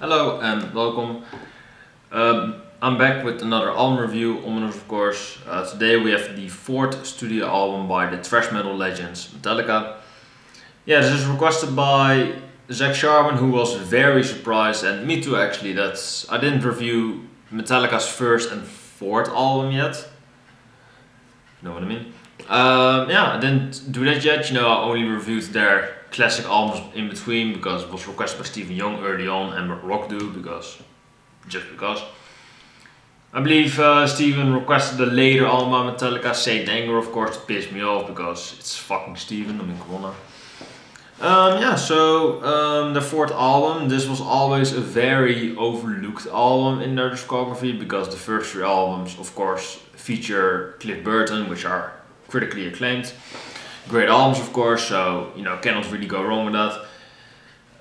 Hello and welcome. Um, I'm back with another album review, Ominous of course. Uh, today we have the fourth studio album by the thrash metal legends Metallica. Yeah, this is requested by Zak Sharman who was very surprised and me too actually that I didn't review Metallica's first and fourth album yet. You know what I mean? Um, yeah, I didn't do that yet. You know, I only reviewed their classic albums in between because it was requested by Stephen Young early on and Rockdo because just because. I believe uh, Steven requested the later album Metallica, Saint Anger of course, to piss me off because it's fucking Steven, I mean come on. Um, yeah, so um, the fourth album, this was always a very overlooked album in their discography because the first three albums, of course, feature Cliff Burton, which are critically acclaimed. Great albums, of course, so you know, cannot really go wrong with that.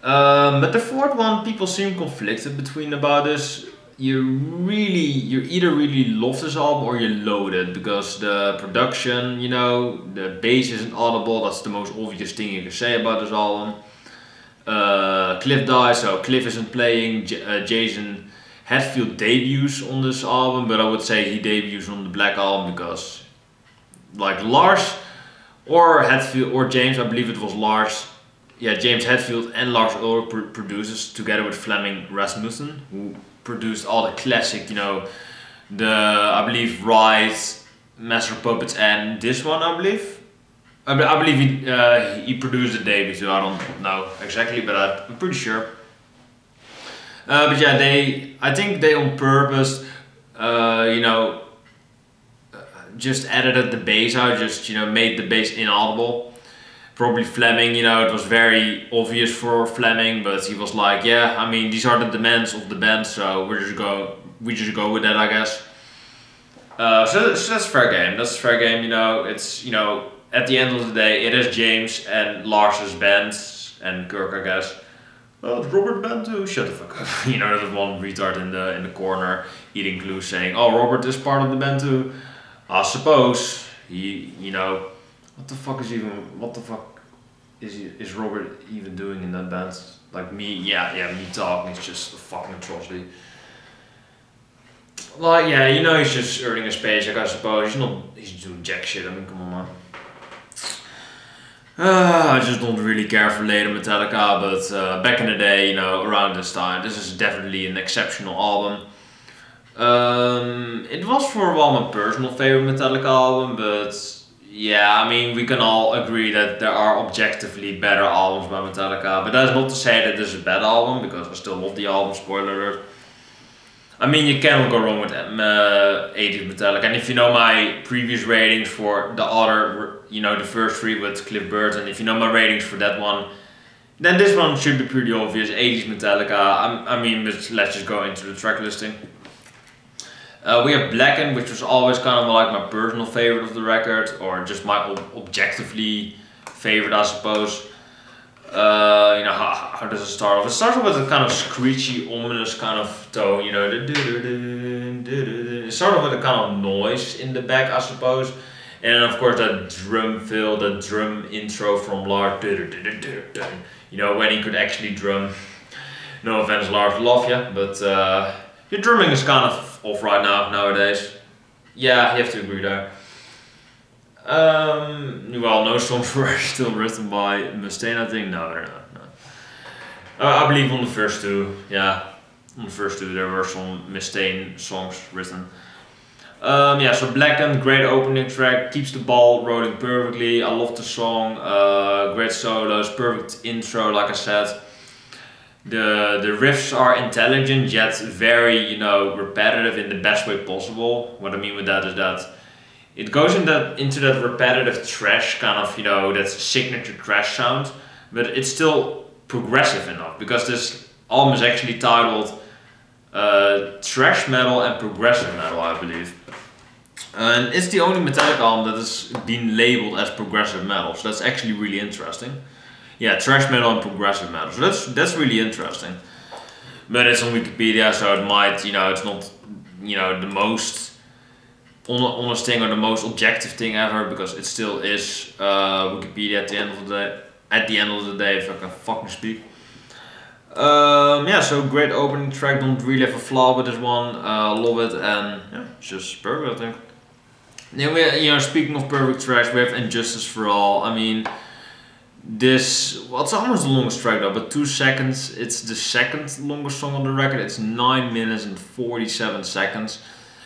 Um, but the fourth one, people seem conflicted between about this. You really, you either really love this album or you loathe it because the production, you know, the bass isn't audible. That's the most obvious thing you can say about this album. Uh, Cliff dies, so Cliff isn't playing. J- uh, Jason Hetfield debuts on this album, but I would say he debuts on the Black album because, like Lars or Hetfield or James, I believe it was Lars. Yeah, James Hetfield and Lars Ulrich pr- produces together with Flemming Rasmussen, who produced all the classic, you know, the I believe Rise, Master Puppets, and this one I believe. I, I believe he uh, he produced the debut, so I don't know exactly, but I- I'm pretty sure. Uh, but yeah, they I think they on purpose, uh, you know, just edited the bass out, just you know made the bass inaudible. Probably Flemming, you know, it was very obvious for Flemming, but he was like, yeah, I mean, these are the demands of the band, so we're just go, we just go with that, I guess. Uh, so, so that's fair game. That's fair game. You know, it's you know, at the end of the day, it is James and Lars's band and Kirk, I guess. Well, Robert band too. Shut the fuck up. you know, there's one retard in the in the corner eating glue, saying, "Oh, Robert is part of the band too." I suppose he, you know, what the fuck is even what the fuck is is Robert even doing in that band? Like me, yeah, yeah, me talking is just a fucking atrocity. Like yeah, you know he's just earning a paycheck, I suppose. He's not he's doing jack shit. I mean, come on, man. Uh, I just don't really care for later Metallica, but uh, back in the day, you know, around this time, this is definitely an exceptional album. Um, it was for a while my personal favorite Metallica album, but yeah, I mean, we can all agree that there are objectively better albums by Metallica, but that's not to say that this is a bad album, because I still love the album, spoiler alert. I mean, you cannot go wrong with uh, 80s Metallica. And if you know my previous ratings for the other, you know, the first three with Cliff Burton, if you know my ratings for that one, then this one should be pretty obvious. 80s Metallica. I, I mean, let's just go into the track listing. Uh, we have Blackened, which was always kind of like my personal favorite of the record, or just my ob- objectively favorite, I suppose. Uh, you know, how, how does it start off? It starts off with a kind of screechy, ominous kind of tone, you know. It starts off with a kind of noise in the back, I suppose. And of course, that drum fill, the drum intro from Lars. You know, when he could actually drum. No offense, Lars, love ya, but uh, your drumming is kind of off right now, nowadays. Yeah, you have to agree there. Um, well, no songs were still written by Mustaine, I think. No, no, no. no. Uh, I believe on the first two, yeah. On the first two, there were some Mustaine songs written. Um, yeah, so Blackened, great opening track, keeps the ball rolling perfectly. I love the song, uh, great solos, perfect intro, like I said. The the riffs are intelligent yet very you know repetitive in the best way possible. What I mean with that is that it goes in that into that repetitive thrash kind of you know that signature thrash sound, but it's still progressive enough because this album is actually titled uh, Thrash Metal and Progressive Metal, I believe. And it's the only Metallica album that has been labeled as progressive metal, so that's actually really interesting. Yeah, thrash metal and progressive metal, so that's that's really interesting. But it's on Wikipedia, so it might, you know, it's not, you know, the most honest thing or the most objective thing ever because it still is uh, Wikipedia at the end of the day. At the end of the day, if I can fucking speak. Um, yeah, so great opening track. Don't really have a flaw with this one. Uh, love it, and yeah, it's just perfect. I think. Then we, you know, speaking of perfect tracks, we have "And Justice for All." I mean, this well, it's almost the longest track though, but two seconds. It's the second longest song on the record. It's nine minutes and forty-seven seconds.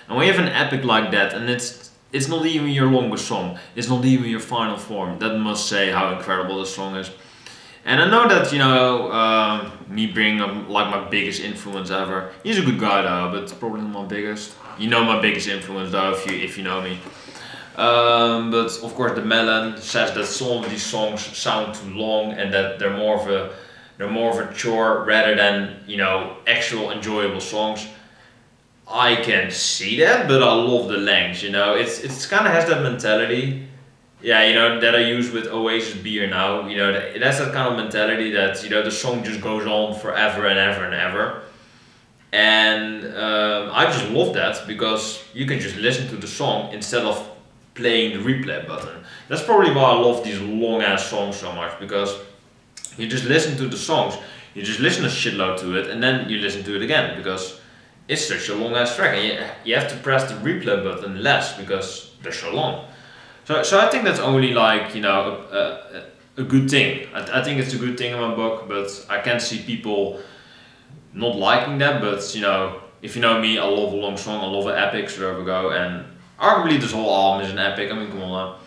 And when you have an epic like that, and it's it's not even your longest song, it's not even your final form. That must say how incredible this song is. And I know that you know uh, me being um, like my biggest influence ever. He's a good guy though, but probably not my biggest. You know my biggest influence though, if you if you know me. Um, but of course, the Melon says that some of these songs sound too long and that they're more of a they're more of a chore rather than you know actual enjoyable songs. I can see that, but I love the length. You know, it's it's kind of has that mentality. Yeah, you know that I use with Oasis Be Here Now. You know, it has that kind of mentality that you know the song just goes on forever and ever and ever. And um, I just love that because you can just listen to the song instead of playing the replay button. That's probably why I love these long ass songs so much because you just listen to the songs, you just listen a shitload to it, and then you listen to it again because it's such a long ass track, and you, you have to press the replay button less because they're so long. So, so I think that's only like you know a, a, a good thing. I, I think it's a good thing in my book, but I can see people not liking that. But you know, if you know me, I love a long song, I love an epic, so there we go, and Arguably, this whole album is an epic. I mean, come on.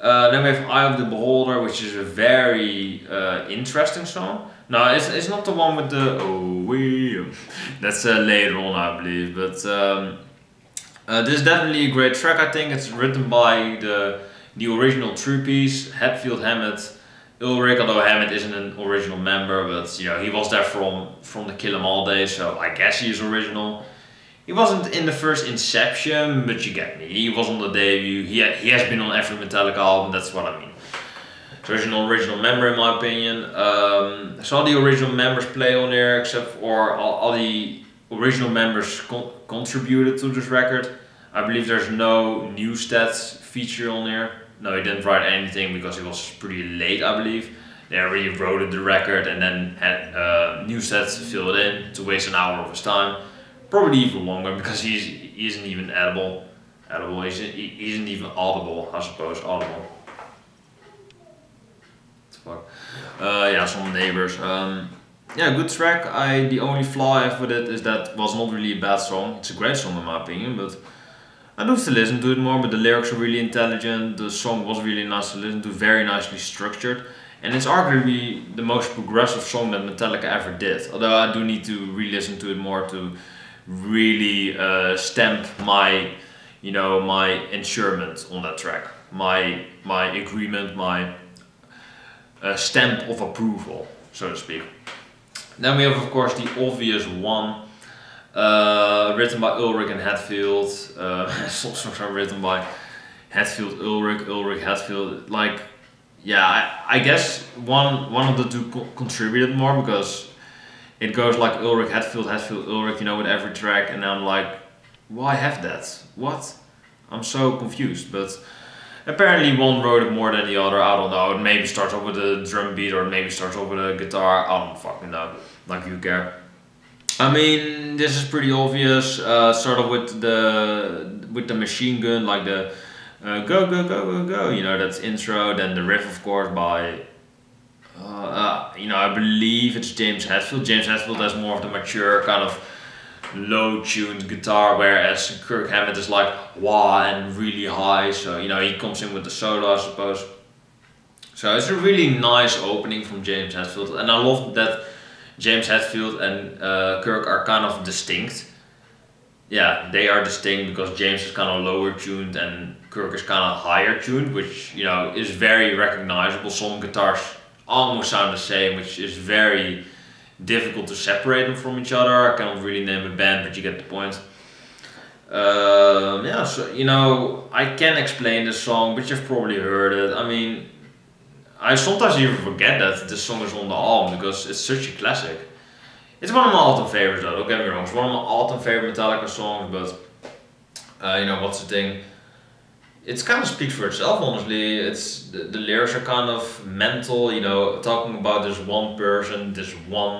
Uh, then we have Eye of the Beholder, which is a very uh, interesting song. No, it's, it's not the one with the oh we. That's uh, later on, I believe. But um, uh, this is definitely a great track. I think it's written by the the original True Piece, Hetfield Hammett, Ulrich. Although Hammett isn't an original member, but you know he was there from from the Kill 'Em All days, so I guess he is original. He wasn't in the first Inception, but you get me. He was on the debut. He, he has been on every Metallica album, that's what I mean. So he's an original member in my opinion. Um, so all the original members play on there, except for all, all the original members con- contributed to this record. I believe there's no Newsted feature on there. No, he didn't write anything because it was pretty late, I believe. They already wrote the record and then had uh, Newsted fill it in to waste an hour of his time probably even longer because he's he isn't even edible. Edible. He's, he isn't even audible. I suppose audible. Fuck. Uh, yeah, some neighbors. Um, yeah, good track. I the only flaw I have with it is that it was not really a bad song. It's a great song in my opinion, but I do still listen to it more. But the lyrics are really intelligent. The song was really nice to listen to, very nicely structured. And it's arguably the most progressive song that Metallica ever did. Although I do need to re-listen to it more to really uh, stamp my you know my insurement on that track. My my agreement my uh, stamp of approval so to speak. Then we have of course the obvious one uh, written by Ulrich and Hetfield uh, songs are written by Hetfield Ulrich Ulrich Hetfield like yeah I, I guess one one of the two co contributed more because it goes like Ulrich, Hatfield, Hetfield, Ulrich, you know, with every track, and I'm like, why have that? What? I'm so confused. But apparently one wrote it more than the other. I don't know. It maybe starts off with a drum beat, or maybe starts off with a guitar. I don't fucking know. Like you care. I mean, this is pretty obvious. Uh, start off with the with the machine gun, like the uh, go go go go go. You know, that's intro. Then the riff, of course, by uh, uh, you know, I believe it's James Hetfield. James Hetfield has more of the mature kind of low-tuned guitar, whereas Kirk Hammett is like wah and really high. So you know, he comes in with the solo, I suppose. So it's a really nice opening from James Hetfield, and I love that James Hetfield and uh, Kirk are kind of distinct. Yeah, they are distinct because James is kind of lower tuned and Kirk is kind of higher tuned, which you know is very recognizable. Some guitars almost sound the same, which is very difficult to separate them from each other. I cannot really name a band, but you get the point. Um, yeah, so you know, I can explain the song, but you've probably heard it. I mean, I sometimes even forget that this song is on the album because it's such a classic. It's one of my all-time favorites, though. Don't get me wrong. It's one of my all-time favorite Metallica songs, but uh, you know what's the thing? It's kind of speaks for itself honestly it's the, the lyrics are kind of mental you know talking about this one person this one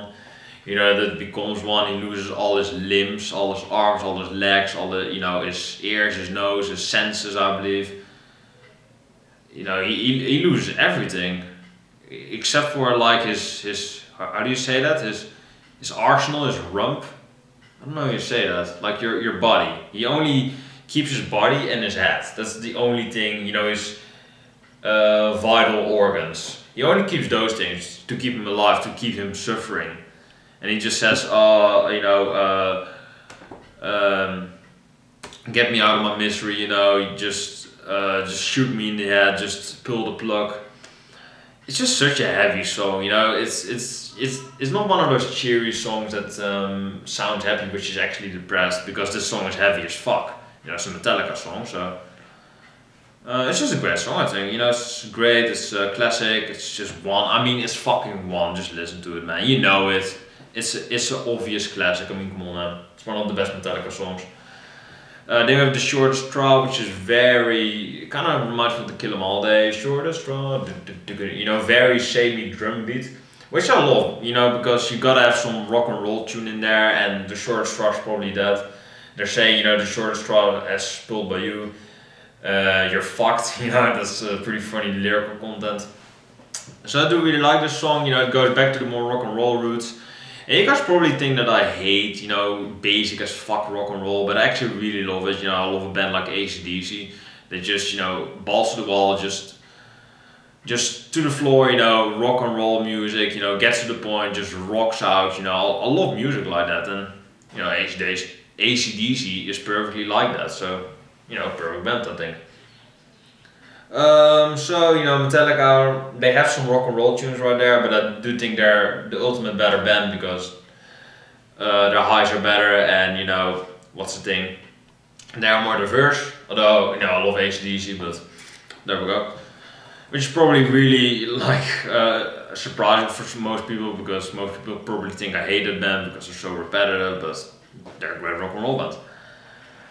You know, that becomes one, he loses all his limbs, all his arms, all his legs, all the, you know, his ears, his nose, his senses, I believe. You know, he, he, he loses everything. Except for like his, his, how do you say that? His, his arsenal, his rump. I don't know how you say that. Like your, your body. He only keeps his body and his head. That's the only thing, you know, his uh, vital organs. He only keeps those things to keep him alive, to keep him suffering. And he just says, oh, you know, uh, um, get me out of my misery, you know, just, uh, just shoot me in the head, just pull the plug. It's just such a heavy song, you know, it's, it's, it's, it's not one of those cheery songs that um, sound happy, which is actually depressed, because this song is heavy as fuck. You know, it's a Metallica song, so uh, it's just a great song, I think. You know, it's great. It's a classic. It's just one. I mean, it's fucking one. Just listen to it, man. You know it. It's a, it's an obvious classic. I mean, come on, man. It's one of the best Metallica songs. Uh, then we have the shortest straw, which is very kind of reminds me of the Kill 'Em All Day. Shortest straw, you know, very samey drum beat, which I love. You know, because you gotta have some rock and roll tune in there, and the shortest straw is probably that. They're saying, you know, the shortest straw as pulled by you uh, you're fucked. You know, that's uh, pretty funny lyrical content. So I do really like this song. You know, it goes back to the more rock and roll roots. And you guys probably think that I hate, you know, basic as fuck rock and roll, but I actually really love it. You know, I love a band like ACDC. They just, you know, balls to the wall, just just to the floor, you know, rock and roll music, you know, gets to the point, just rocks out, you know, I, I love music like that and, you know, ACDC, ACDC is perfectly like that, so you know, perfect band, I think. Um, so you know, Metallica, they have some rock and roll tunes right there, but I do think they're the ultimate better band because uh, their highs are better, and you know, what's the thing? They are more diverse. Although you know, I love ACDC, but there we go. Which is probably really like uh, surprising for most people because most people probably think I hate that band because they're so repetitive, but they're great rock and roll band.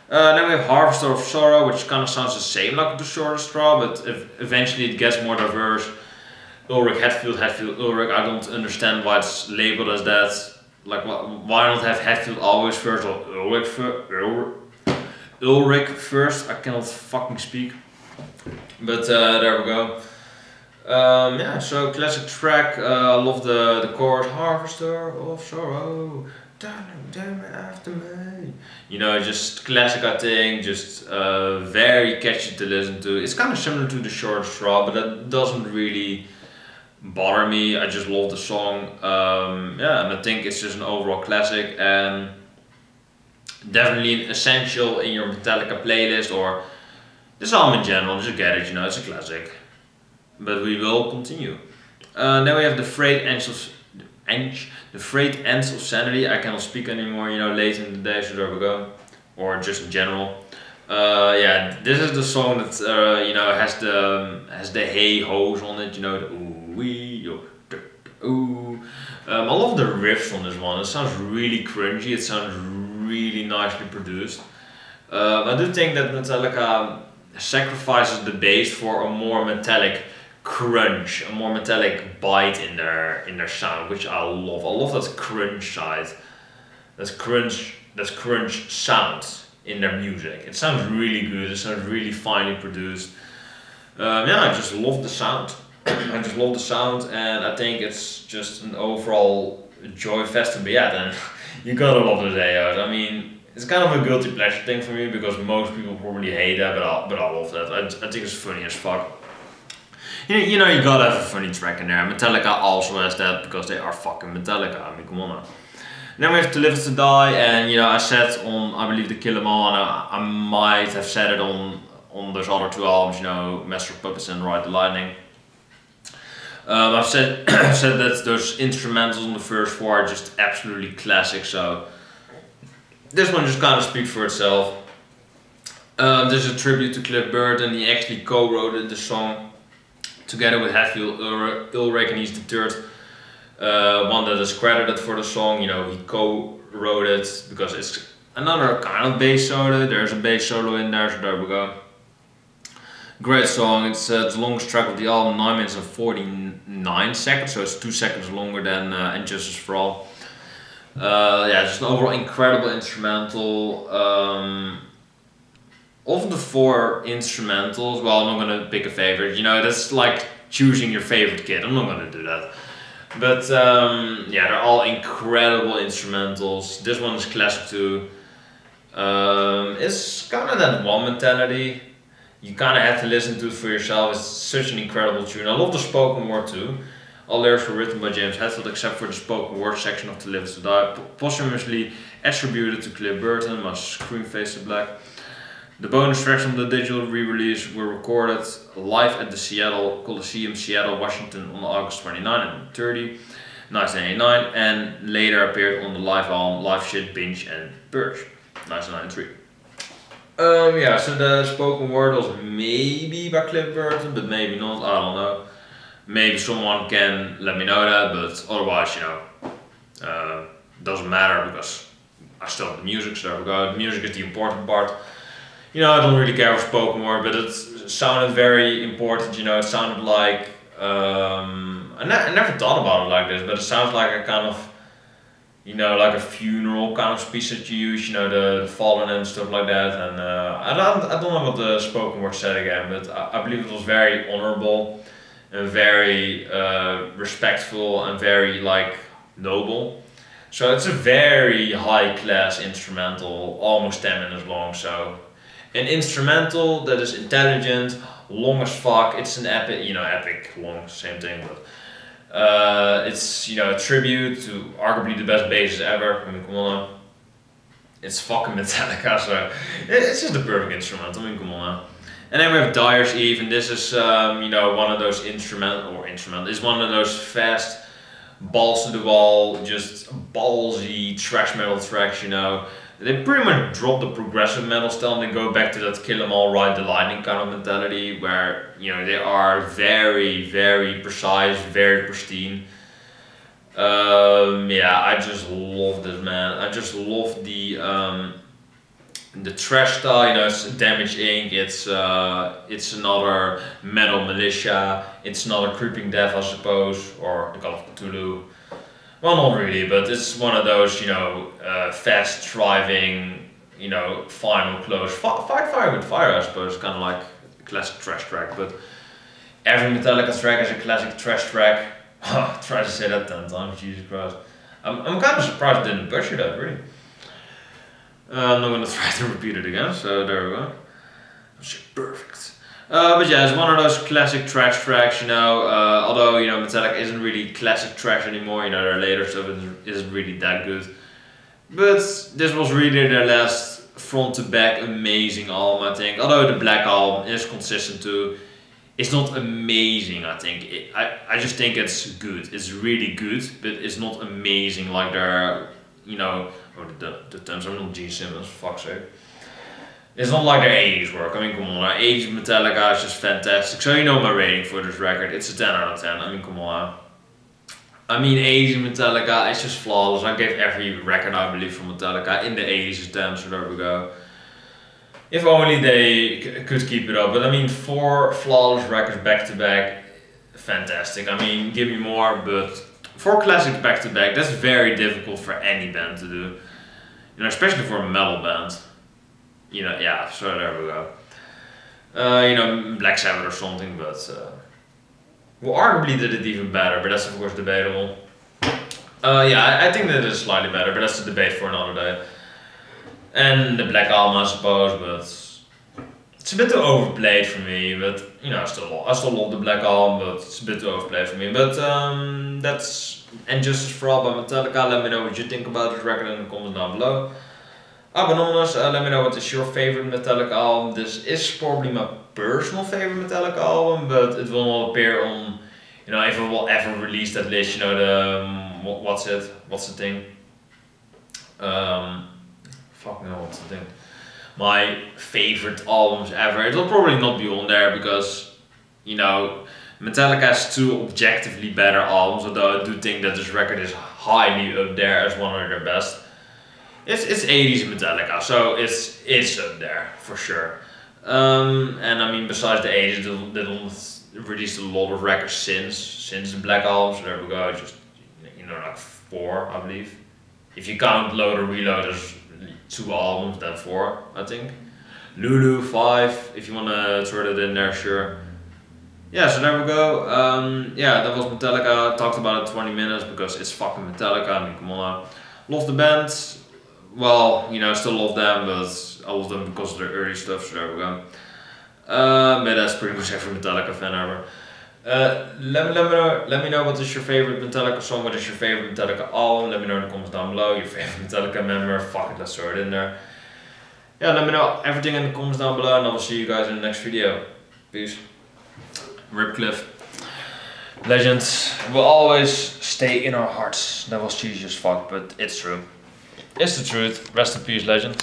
Uh, then we have Harvester of Sorrow, which kind of sounds the same like the Shortest Straw, but eventually it gets more diverse. Ulrich Hetfield, Hetfield, Ulrich, I don't understand why it's labeled as that. Like, why not have Hetfield always first or Ulrich, first? Ulrich first? I cannot fucking speak. But uh, there we go. Um, yeah, so classic track. Uh, I love the, the chorus. Harvester of Sorrow after me. You know, just classic I think, just uh, very catchy to listen to. It's kind of similar to the short straw, but that doesn't really bother me. I just love the song. Um, yeah, and I think it's just an overall classic and definitely an essential in your Metallica playlist or this album in general. Just get it, you know, it's a classic. But we will continue. Uh, then we have the Frayed Angels the frayed ends of sanity. I cannot speak anymore, you know, late in the day, there we go. Or just in general. Uh, yeah, this is the song that uh, you know has the has the hey hoes on it. You know, the ooh wee ooh. Um, I love the riffs on this one. It sounds really cringy. It sounds really nicely produced. Uh, I do think that Metallica sacrifices the bass for a more metallic crunch, a more metallic bite in their in their sound, which I love. I love that crunch side, that crunch, that crunch sound in their music. It sounds really good. It sounds really finely produced. Um, yeah, I just love the sound. I just love the sound, and I think it's just an overall joy fest to be at. And you gotta love the AOs. I mean, it's kind of a guilty pleasure thing for me because most people probably hate that, but I, but I love that. I, I think it's funny as fuck you know, you know, you gotta have a funny track in there. Metallica also has that because they are fucking Metallica. I mean, come on now. then we have To Live To Die, and you know, I said on, I believe, the Kill 'Em All, I, I, might have said it on on those other two albums, you know, Master of Puppets and Ride the Lightning. Um, I've said said that those instrumentals on the first four are just absolutely classic, so this one just kind of speaks for itself. Um, there's a tribute to Cliff Burton, he actually co-wrote the song together with Hetfield Ulrich, and he's the third uh, one that is credited for the song. You know, he co-wrote it because it's another kind of bass solo. There's a bass solo in there, so there we go. Great song. It's uh, the longest track of the album, 9 minutes and 49 seconds, so it's 2 seconds longer than uh, for All. Uh, yeah, just an overall incredible instrumental. Um, of the four instrumentals, well, I'm not gonna pick a favorite. You know, that's like choosing your favorite kid. I'm not gonna do that. But um, yeah, they're all incredible instrumentals. This one is classic too. Um, it's kind of that one mentality. You kind of have to listen to it for yourself. It's such an incredible tune. I love the spoken word too. All lyrics were written by James Hetfield except for the spoken word section of To Live to Die, posthumously attributed to Cliff Burton, my screen face to black. The bonus tracks from the digital re-release were recorded live at the Seattle Coliseum, Seattle, Washington on August 29 and 30, 1989 and later appeared on the live album Live Shit, Binge and Purge, 1993. Um, yeah, so the spoken word was maybe by Cliff Burton, but maybe not, I don't know. Maybe someone can let me know that, but otherwise, you know, uh, doesn't matter because I still have the music, so. The music is the important part you know, I don't really care for spoken word, but it sounded very important. You know, it sounded like um, I, ne- I never thought about it like this, but it sounds like a kind of you know, like a funeral kind of speech that you use, you know, the, the fallen and stuff like that. And uh, I don't, I don't know what the spoken word said again, but I, I believe it was very honorable and very uh, respectful and very like noble. So it's a very high class instrumental, almost ten minutes long. So an instrumental that is intelligent, long as fuck. It's an epic, you know, epic, long, same thing, but uh, it's you know a tribute to arguably the best bassist ever. I mean, come on now. It's fucking Metallica, so it's just a perfect instrument. I mean, come on now. And then we have Dyers Eve, and this is um, you know one of those instrument or instrument is one of those fast balls to the wall, just ballsy thrash metal tracks. You know, they pretty much drop the progressive metal style and they go back to that kill 'em all ride the lightning kind of mentality where you know they are very very precise very pristine. Um, yeah i just love this man. I just love the um, the thrash style you know it's damage inc it's uh, it's another metal militia it's another creeping death i suppose or the call of Ktulu well, not really, but it's one of those, you know, uh, fast driving, you know, final close. F- fight fire with fire, I suppose, kind of like classic thrash track. But every Metallica track is a classic thrash track. Try to say that ten times, Jesus Christ. I'm, I'm kind of surprised I didn't butcher that, really. Uh, I'm not going to try to repeat it again, so there we go. Perfect. Uh, but yeah, it's one of those classic thrash tracks, you know. Uh, although you know Metallica isn't really classic thrash anymore, you know their later stuff isn't really that good. But this was really their last front to back amazing album, I think. Although the Black album is consistent too, it's not amazing. I think it, I I just think it's good. It's really good, but it's not amazing like their you know. The the terms are not Gene Simmons. Fuck's sake. It's not like their 80s work. I mean, come on. Our 80s Metallica is just fantastic. So you know my rating for this record. It's a 10 out of 10. I mean, come on. I mean, 80s Metallica is just flawless. I gave every record, I believe, from Metallica in the 80s a 10, so there we go. If only they could keep it up. But I mean, four flawless records back to back, fantastic. I mean, give me more, but four classics back to back, that's very difficult for any band to do. You know, especially for a metal band you know, yeah, so there we go. Uh, you know, Black Sabbath or something, but uh, well, arguably did it even better, but that's of course debatable. Uh, yeah, I, I think that is slightly better, but that's a debate for another day. And the Black Album, I suppose, but it's a bit too overplayed for me. But you know, I still I still love the Black Album, but it's a bit too overplayed for me. But um, that's and Justice for All by Metallica. Let me know what you think about this record in the comments down below. Anonymous, uh, let me know what is your favorite Metallica album. This is probably my personal favorite Metallica album, but it will not appear on, you know, if it will ever release that list. You know, the um, what, what's it? What's the thing? Um, fuck no, what's the thing? My favorite albums ever. It will probably not be on there because, you know, Metallica has two objectively better albums. Although I do think that this record is highly up there as one of their best it's it's 80s Metallica, so it's it's up there for sure. Um, and I mean, besides the 80s, they, they released a lot of records since since the Black Album. So there we go, just you know like four, I believe. if you count Load and Reload, there's two albums, then four, I think. Lulu five, if you wanna throw it in there, sure. Yeah, so there we go. Um, yeah, that was Metallica. Talked about it 20 minutes because it's fucking Metallica. I mean, come on. Love the band. Well, you know, I still love them, but I love them because of their early stuff. So there we go. Uh, but that's pretty much every Metallica fan ever. Uh, let me let me know let me know what is your favorite Metallica song, what is your favorite Metallica album, let me know in the comments down below, your favorite Metallica member, fuck it, let's throw it in there. Yeah, let me know everything in the comments down below and I will see you guys in the next video. Peace. Rip Cliff. Legends will always stay in our hearts. That was cheesy as fuck, but it's true. It's the truth. Rest in peace, legend.